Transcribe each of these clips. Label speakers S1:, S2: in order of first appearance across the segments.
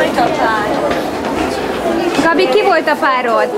S1: volt a párod? Gabi, ki volt a párod?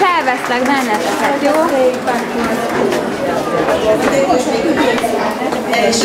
S1: Felveszlek benneteket, jó?
S2: És